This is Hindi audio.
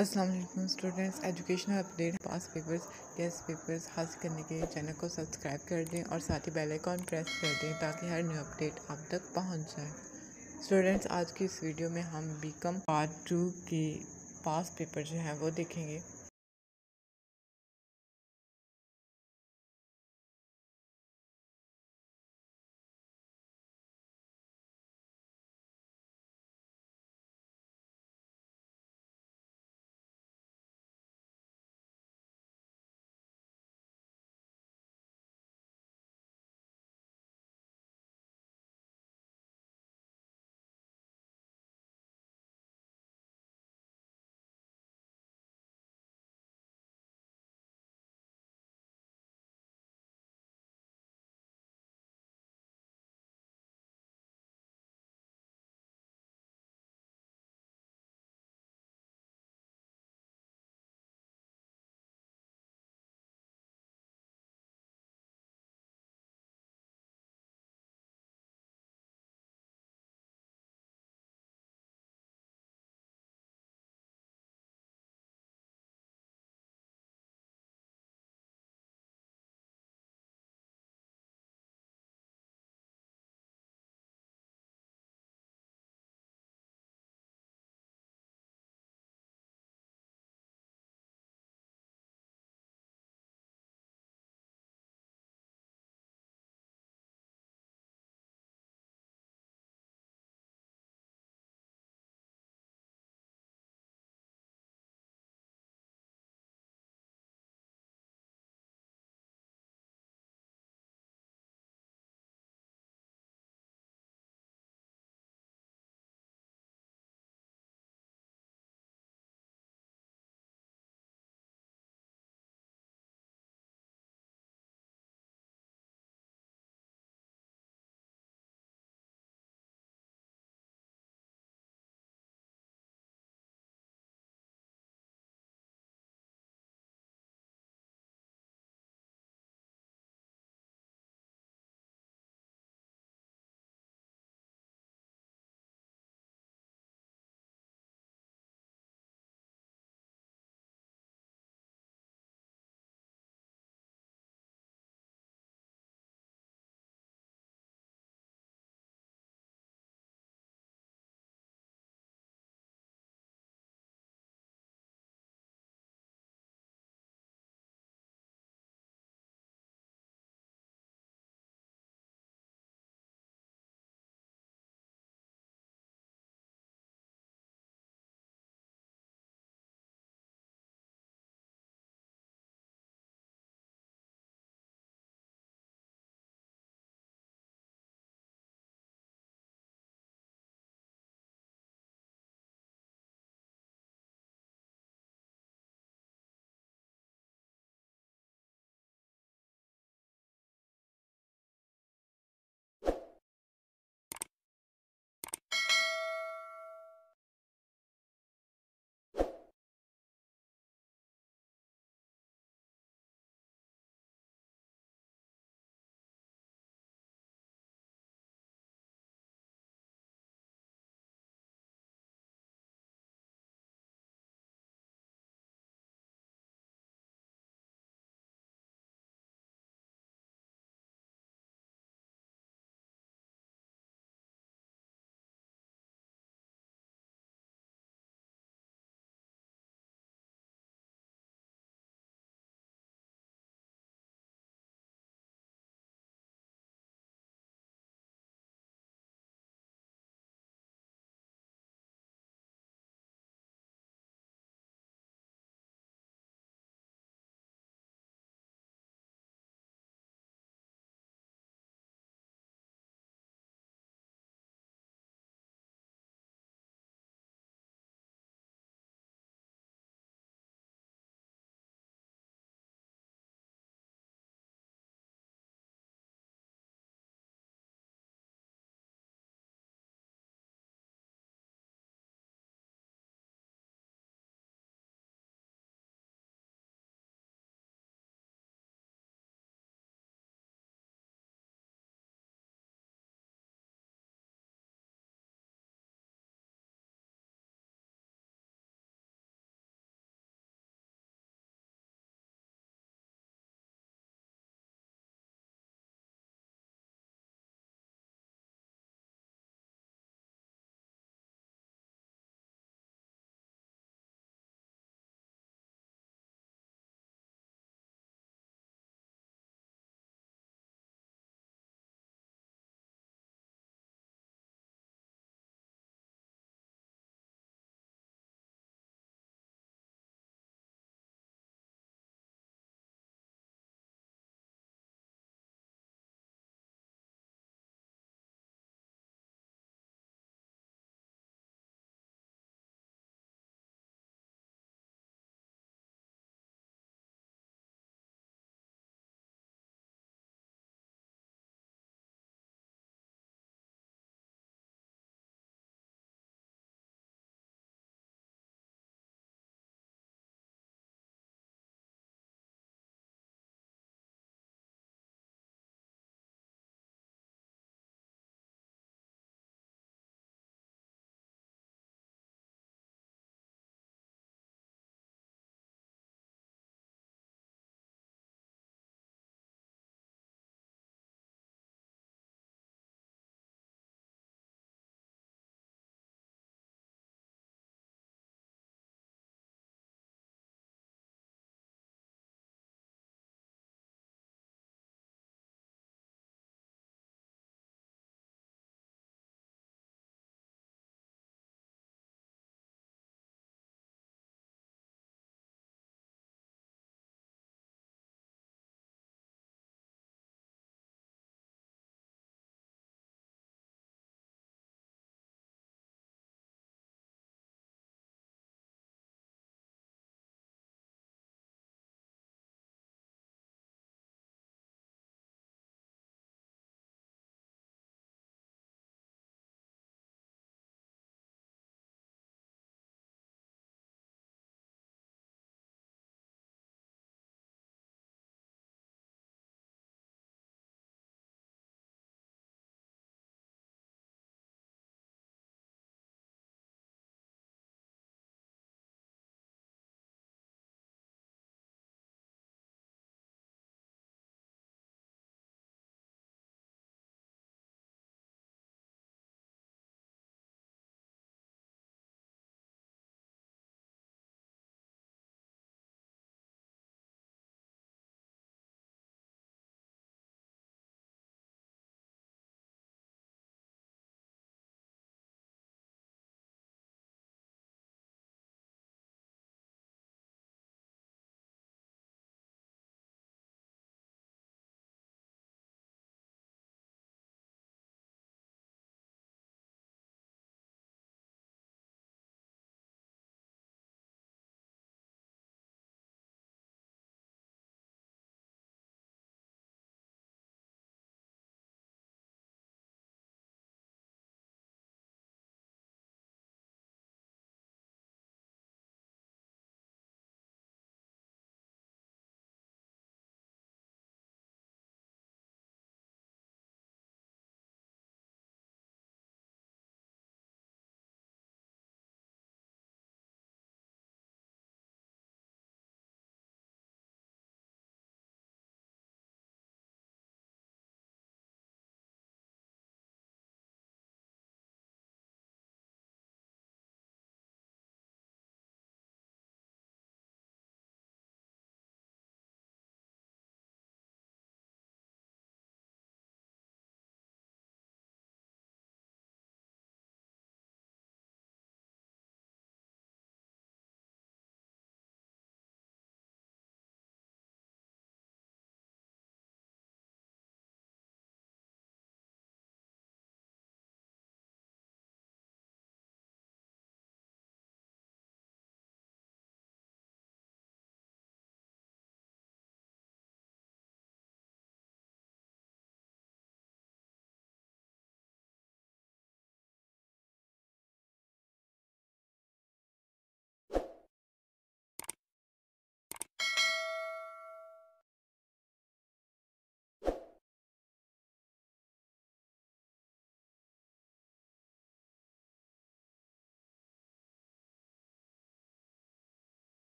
Aslam students, educational update, pass papers guess papers हासिल करने के लिए चैनल को सब्सक्राइब कर दें और साथ ही बेल आइकॉन प्रेस कर दें ताकि हर न्यू अपडेट आप तक पहुँच जाए। स्टूडेंट्स आज की इस वीडियो में हम बीकम पार्ट टू के पास पेपर जो हैं वो देखेंगे।